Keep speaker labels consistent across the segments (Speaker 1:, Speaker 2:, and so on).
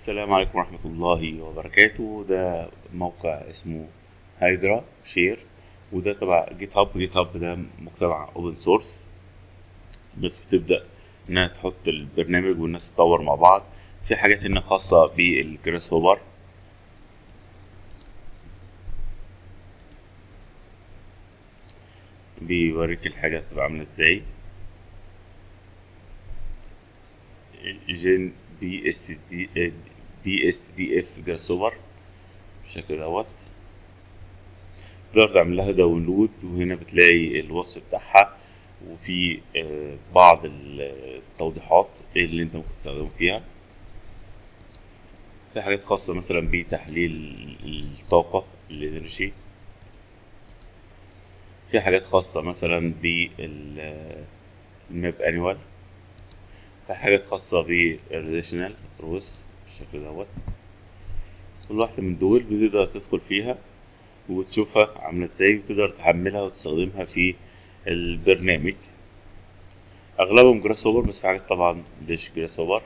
Speaker 1: السلام عليكم ورحمة الله وبركاته. ده موقع اسمه Hydra Share وده تبع GitHub. GitHub ده مجتمع open source الناس بتبدأ إنها تحط البرنامج والناس تطور مع بعض. في حاجات هنا خاصة بال Grasshopper. بيوريك الحاجة تبقى عاملة إزاي. جين بي اس دي بي اس دي اف Grasshopper بالشكل دوت تقدر تعمل لها download وهنا بتلاقي الوصف بتاعها. وفي آه، بعض التوضيحات اللي انت ممكن تستخدمه فيها. في حاجات خاصة مثلا بتحليل الطاقة ال energy. في حاجات خاصة مثلا بال map annual. في حاجات خاصة بال radiation rose بالشكل دوت. كل واحدة من دول بتقدر تدخل فيها وتشوفها عاملة إزاي وتقدر تحملها وتستخدمها في البرنامج. أغلبهم Grasshopper بس في حاجات طبعا مش Grasshopper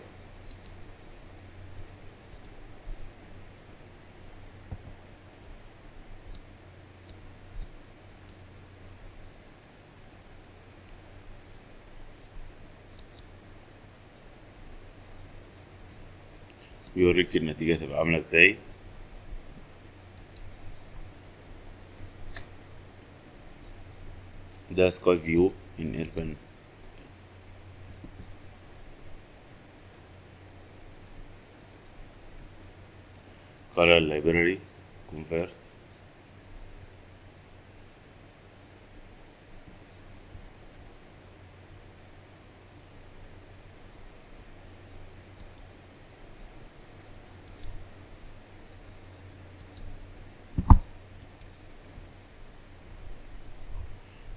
Speaker 1: بيوريك النتيجة تبقى عاملة إزاي. ده سكاي فيو in urban. Color library convert.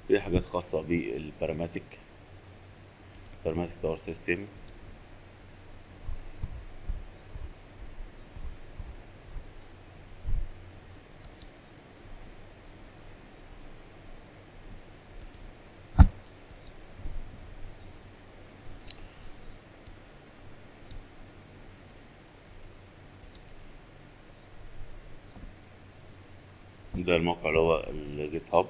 Speaker 1: في حاجات خاصة بالبراماتيك براماتيك تاور سيستم. ده الموقع اللي هو ال GitHub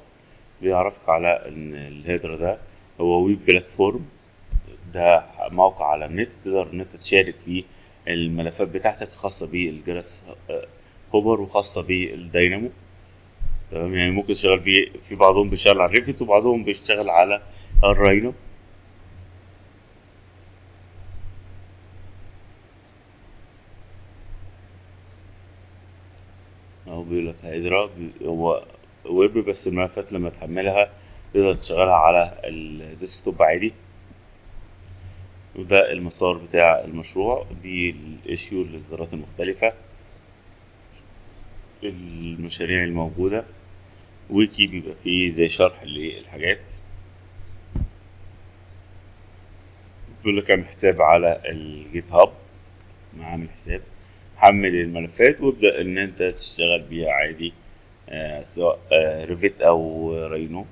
Speaker 1: بيعرفك على إن الهيدر ده هو web platform ده موقع على النت تقدر إن أنت تشارك فيه الملفات بتاعتك الخاصة بال Grasshopper وخاصة بالدينامو. تمام؟ يعني ممكن تشتغل بيه في بعضهم بيشتغل على ال Revit وبعضهم بيشتغل على ال Rhino اهو بيقول لك هيدرا هو ويب بس الملفات لما تحملها تقدر تشغلها على ال desktop عادي. وده المسار بتاع المشروع. دي ال issue الإصدارات المختلفة المشاريع الموجودة ويكي بيبقى فيه زي شرح للحاجات. بيقول لك اعمل حساب على ال GitHub. عامل حساب. حمل الملفات وابدأ إن أنت تشتغل بيها عادي. سواء آه ريفيت أو رينو.